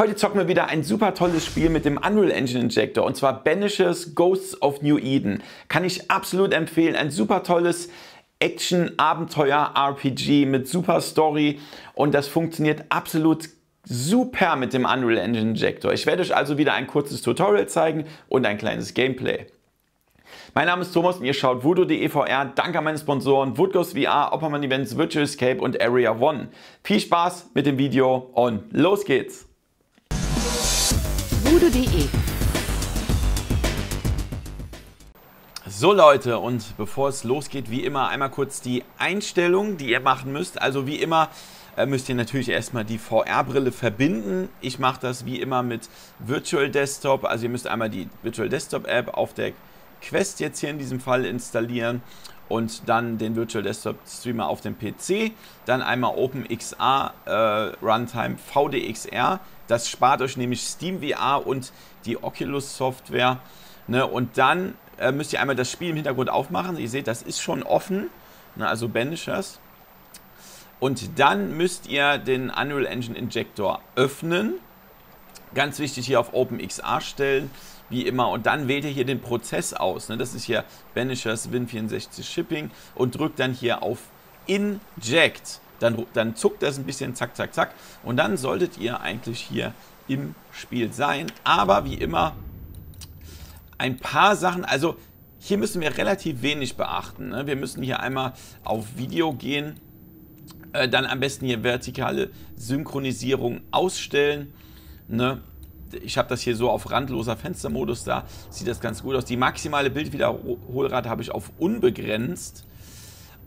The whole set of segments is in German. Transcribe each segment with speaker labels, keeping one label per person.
Speaker 1: Heute zocken wir wieder ein super tolles Spiel mit dem Unreal Engine Injector und zwar Banishers Ghosts of New Eden. Kann ich absolut empfehlen. Ein super tolles Action-Abenteuer-RPG mit super Story und das funktioniert absolut super mit dem Unreal Engine Injector. Ich werde euch also wieder ein kurzes Tutorial zeigen und ein kleines Gameplay. Mein Name ist Thomas und ihr schaut voodoo.de VR. Danke an meine Sponsoren Woodghost VR, Opperman Events, Virtual Escape und Area One. Viel Spaß mit dem Video und los geht's! voodoo.de So Leute, und bevor es losgeht, wie immer einmal kurz die Einstellungen, die ihr machen müsst. Also wie immer äh, müsst ihr natürlich erstmal die VR-Brille verbinden. Ich mache das wie immer mit Virtual Desktop. Also ihr müsst einmal die Virtual Desktop App auf der Quest jetzt hier in diesem Fall installieren und dann den Virtual Desktop Streamer auf dem PC. Dann einmal OpenXR äh, Runtime VDXR. Das spart euch nämlich SteamVR und die Oculus Software. Ne? Und dann äh, müsst ihr einmal das Spiel im Hintergrund aufmachen. Ihr seht, das ist schon offen. Ne? Also Banishers. Und dann müsst ihr den Unreal Engine Injector öffnen. Ganz wichtig hier auf OpenXR stellen wie immer. Und dann wählt ihr hier den Prozess aus. Ne? Das ist hier Banishers Win64 Shipping und drückt dann hier auf Inject. Dann, dann zuckt das ein bisschen, zack, zack, zack. Und dann solltet ihr eigentlich hier im Spiel sein. Aber wie immer, ein paar Sachen, also hier müssen wir relativ wenig beachten. Ne? Wir müssen hier einmal auf Video gehen, äh, dann am besten hier vertikale Synchronisierung ausstellen. Ne? ich habe das hier so auf randloser Fenstermodus, da sieht das ganz gut aus. Die maximale Bildwiederholrate habe ich auf unbegrenzt.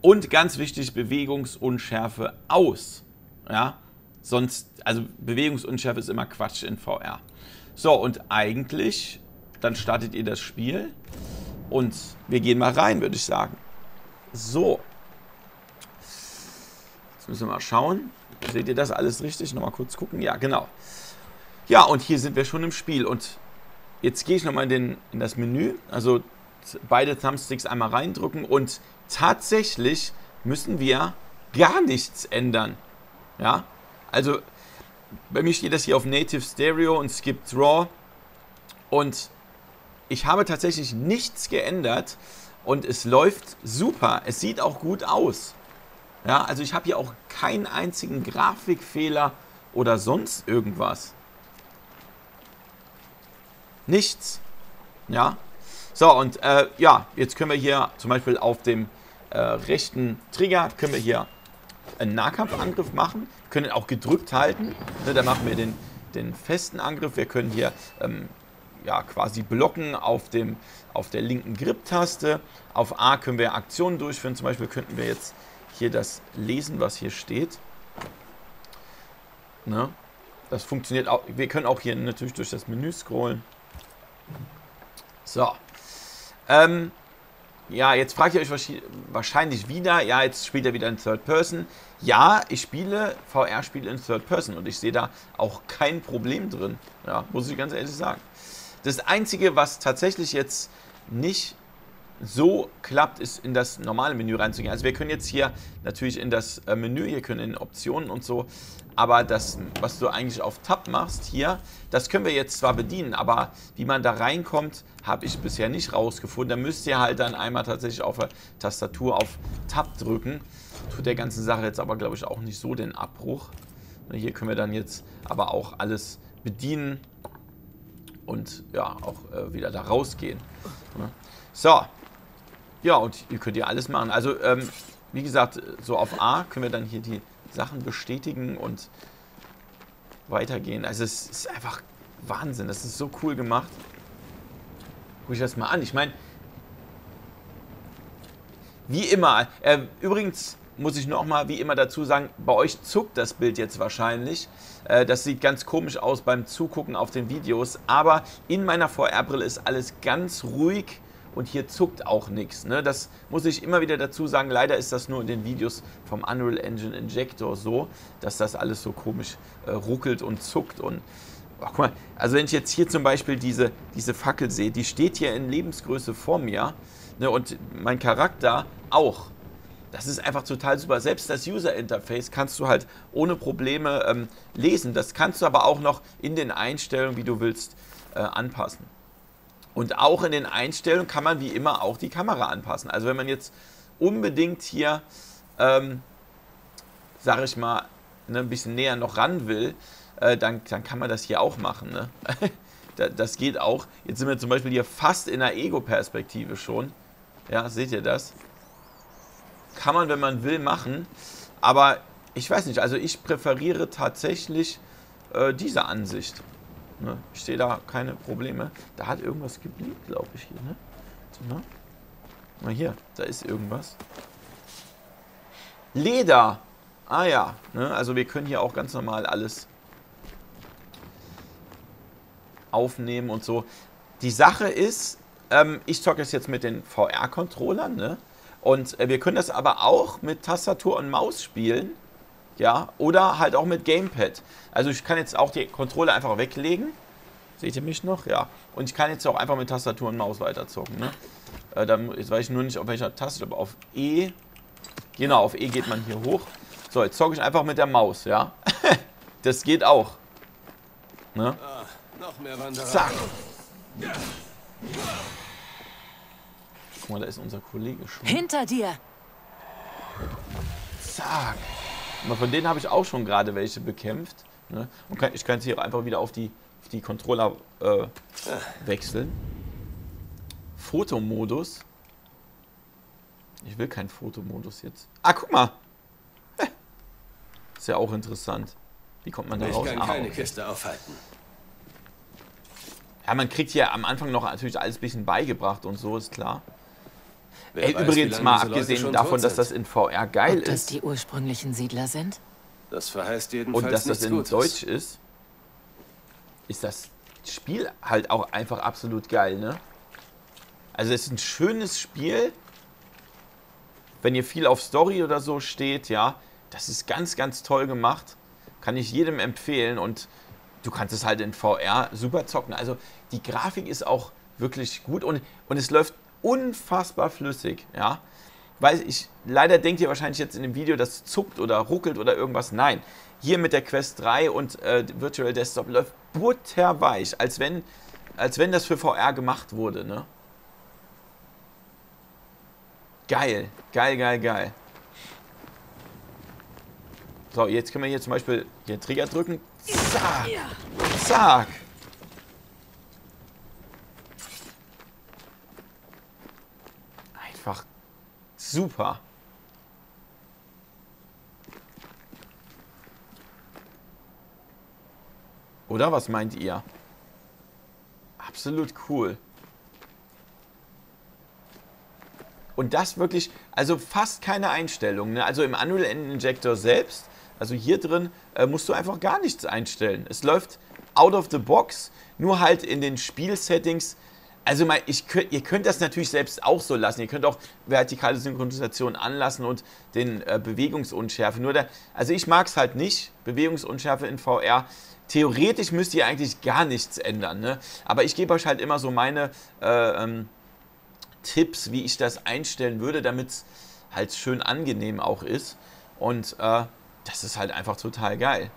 Speaker 1: Und ganz wichtig, Bewegungsunschärfe aus. Ja, sonst, also Bewegungsunschärfe ist immer Quatsch in VR. So, und eigentlich, dann startet ihr das Spiel und wir gehen mal rein, würde ich sagen. So. Jetzt müssen wir mal schauen. Seht ihr das alles richtig? Nochmal kurz gucken. Ja, genau. Ja, und hier sind wir schon im Spiel. Und jetzt gehe ich nochmal in, in das Menü. Also beide Thumbsticks einmal reindrücken. Und tatsächlich müssen wir gar nichts ändern. Ja, also bei mir steht das hier auf Native Stereo und Skip Draw. Und ich habe tatsächlich nichts geändert und es läuft super. Es sieht auch gut aus. Ja, also ich habe hier auch keinen einzigen Grafikfehler oder sonst irgendwas. Nichts. Ja. So, und äh, ja, jetzt können wir hier zum Beispiel auf dem äh, rechten Trigger, können wir hier einen Nahkampfangriff machen. Wir können auch gedrückt halten. Ne, da machen wir den, den festen Angriff. Wir können hier ähm, ja, quasi blocken auf, dem, auf der linken Grip-Taste. Auf A können wir Aktionen durchführen. Zum Beispiel könnten wir jetzt hier das lesen, was hier steht. Ne? Das funktioniert auch. Wir können auch hier natürlich durch das Menü scrollen. So. Ähm, ja, jetzt fragt ihr euch wahrscheinlich wieder, ja, jetzt spielt er wieder in Third Person. Ja, ich spiele VR-Spiele in Third Person und ich sehe da auch kein Problem drin. Ja, muss ich ganz ehrlich sagen. Das Einzige, was tatsächlich jetzt nicht so klappt, ist in das normale Menü reinzugehen. Also wir können jetzt hier natürlich in das äh, Menü, hier können in Optionen und so, aber das, was du eigentlich auf Tab machst hier, das können wir jetzt zwar bedienen, aber wie man da reinkommt, habe ich bisher nicht rausgefunden. Da müsst ihr halt dann einmal tatsächlich auf der Tastatur auf Tab drücken. Tut der ganzen Sache jetzt aber, glaube ich, auch nicht so den Abbruch. Hier können wir dann jetzt aber auch alles bedienen und ja, auch äh, wieder da rausgehen. So, ja, und ihr könnt ja alles machen. Also, ähm, wie gesagt, so auf A können wir dann hier die Sachen bestätigen und weitergehen. Also, es ist einfach Wahnsinn. Das ist so cool gemacht. Guck ich das mal an. Ich meine, wie immer, äh, übrigens muss ich noch mal wie immer dazu sagen, bei euch zuckt das Bild jetzt wahrscheinlich. Äh, das sieht ganz komisch aus beim Zugucken auf den Videos, aber in meiner VR-Brille ist alles ganz ruhig und hier zuckt auch nichts. Ne? Das muss ich immer wieder dazu sagen. Leider ist das nur in den Videos vom Unreal Engine Injector so, dass das alles so komisch äh, ruckelt und zuckt. Und oh, guck mal, also wenn ich jetzt hier zum Beispiel diese, diese Fackel sehe, die steht hier in Lebensgröße vor mir ne? und mein Charakter auch. das ist einfach total super. Selbst das User Interface kannst du halt ohne Probleme ähm, lesen. Das kannst du aber auch noch in den Einstellungen, wie du willst, äh, anpassen. Und auch in den Einstellungen kann man wie immer auch die Kamera anpassen. Also wenn man jetzt unbedingt hier, ähm, sage ich mal, ne, ein bisschen näher noch ran will, äh, dann, dann kann man das hier auch machen. Ne? das geht auch. Jetzt sind wir zum Beispiel hier fast in der Ego-Perspektive schon. Ja, seht ihr das? Kann man, wenn man will, machen. Aber ich weiß nicht, also ich präferiere tatsächlich äh, diese Ansicht. Ne? Ich sehe da keine Probleme. Da hat irgendwas geblieben, glaube ich, hier. Ne? So, ne? Hier, da ist irgendwas. Leder. Ah ja, ne? also wir können hier auch ganz normal alles aufnehmen und so. Die Sache ist, ähm, ich zocke es jetzt mit den VR-Controllern, ne? Und äh, wir können das aber auch mit Tastatur und Maus spielen. Ja, oder halt auch mit Gamepad. Also ich kann jetzt auch die Controller einfach weglegen. Seht ihr mich noch? Ja. Und ich kann jetzt auch einfach mit Tastatur und Maus weiterzocken. Ne? Äh, dann, jetzt weiß ich nur nicht, auf welcher Taste, aber auf E. Genau, auf E geht man hier hoch. So, jetzt zocke ich einfach mit der Maus, ja. das geht auch. Ne? Ah, noch mehr Wanderer. Zack. Guck mal, da ist unser Kollege schon.
Speaker 2: Hinter dir!
Speaker 1: Zack. Aber von denen habe ich auch schon gerade welche bekämpft. Ne? Und kann, ich kann jetzt hier einfach wieder auf die, auf die Controller äh, wechseln. Fotomodus. Ich will keinen Fotomodus jetzt. Ah, guck mal. Ist ja auch interessant. Wie kommt man da raus?
Speaker 3: Ich kann ah, keine okay. Kiste aufhalten.
Speaker 1: Ja, man kriegt hier am Anfang noch natürlich alles ein bisschen beigebracht und so, ist klar. Ey, weiß, übrigens mal abgesehen davon, dass das in VR geil Ob
Speaker 2: ist. Dass die ursprünglichen Siedler sind?
Speaker 3: Das verheißt jedenfalls
Speaker 1: Und dass das in
Speaker 3: Gutes.
Speaker 1: Deutsch ist, ist das Spiel halt auch einfach absolut geil, ne? Also es ist ein schönes Spiel. Wenn ihr viel auf Story oder so steht, ja, das ist ganz, ganz toll gemacht. Kann ich jedem empfehlen und du kannst es halt in VR super zocken. Also die Grafik ist auch wirklich gut und, und es läuft unfassbar flüssig, ja. Weil ich, leider denkt ihr wahrscheinlich jetzt in dem Video, das zuckt oder ruckelt oder irgendwas. Nein, hier mit der Quest 3 und äh, Virtual Desktop läuft butterweich, als wenn, als wenn das für VR gemacht wurde, ne? Geil, geil, geil, geil. So, jetzt können wir hier zum Beispiel den Trigger drücken. Zack, zack. Einfach super. Oder was meint ihr? Absolut cool. Und das wirklich, also fast keine Einstellungen. Ne? Also im Engine Injector selbst, also hier drin, äh, musst du einfach gar nichts einstellen. Es läuft out of the box, nur halt in den Spielsettings also mal, ich, ihr könnt das natürlich selbst auch so lassen. Ihr könnt auch vertikale Synchronisation anlassen und den äh, Bewegungsunschärfe. Nur der, also ich mag es halt nicht, Bewegungsunschärfe in VR. Theoretisch müsst ihr eigentlich gar nichts ändern. Ne? Aber ich gebe euch halt immer so meine äh, ähm, Tipps, wie ich das einstellen würde, damit es halt schön angenehm auch ist. Und äh, das ist halt einfach total geil.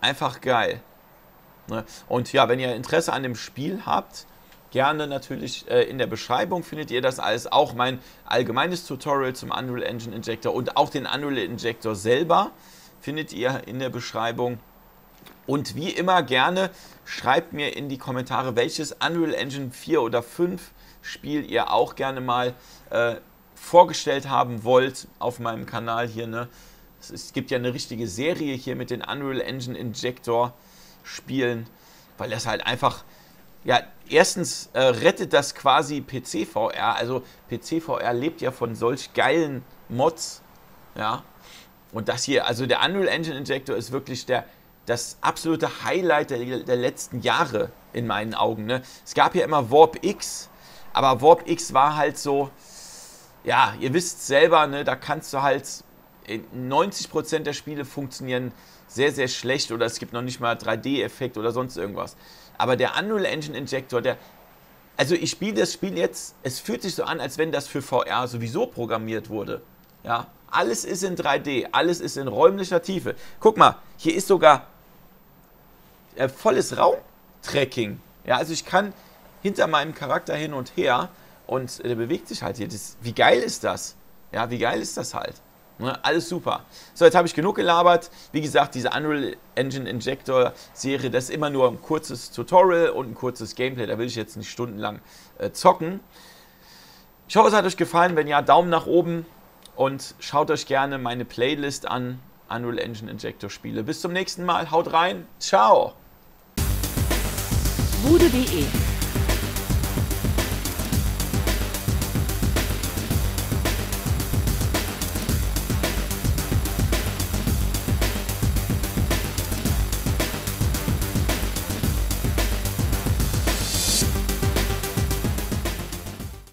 Speaker 1: Einfach geil. Ne? Und ja, wenn ihr Interesse an dem Spiel habt, gerne natürlich äh, in der Beschreibung findet ihr das alles. Auch mein allgemeines Tutorial zum Unreal Engine Injector und auch den Unreal Injector selber findet ihr in der Beschreibung. Und wie immer gerne schreibt mir in die Kommentare, welches Unreal Engine 4 oder 5 Spiel ihr auch gerne mal äh, vorgestellt haben wollt auf meinem Kanal hier. Ne? Es, es gibt ja eine richtige Serie hier mit den Unreal Engine Injector Spielen, weil das halt einfach ja, erstens äh, rettet das quasi PC-VR. Also PC-VR lebt ja von solch geilen Mods. Ja. Und das hier, also der Unreal Engine Injector ist wirklich der, das absolute Highlight der, der letzten Jahre in meinen Augen. Ne? Es gab ja immer Warp X, aber Warp X war halt so, ja, ihr wisst selber, ne, da kannst du halt, 90% der Spiele funktionieren sehr, sehr schlecht oder es gibt noch nicht mal 3D-Effekt oder sonst irgendwas. Aber der Unreal Engine Injector, der. Also ich spiele das Spiel jetzt, es fühlt sich so an, als wenn das für VR sowieso programmiert wurde. Ja, alles ist in 3D, alles ist in räumlicher Tiefe. Guck mal, hier ist sogar äh, volles Raumtracking. Ja, also ich kann hinter meinem Charakter hin und her und äh, der bewegt sich halt hier. Das, wie geil ist das? Ja, wie geil ist das halt? Ne, alles super. So, jetzt habe ich genug gelabert. Wie gesagt, diese Unreal Engine Injector Serie, das ist immer nur ein kurzes Tutorial und ein kurzes Gameplay. Da will ich jetzt nicht stundenlang äh, zocken. Ich hoffe, es hat euch gefallen. Wenn ja, Daumen nach oben und schaut euch gerne meine Playlist an. Unreal Engine Injector Spiele. Bis zum nächsten Mal. Haut rein. Ciao.
Speaker 2: Bude.de